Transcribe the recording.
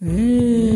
嗯。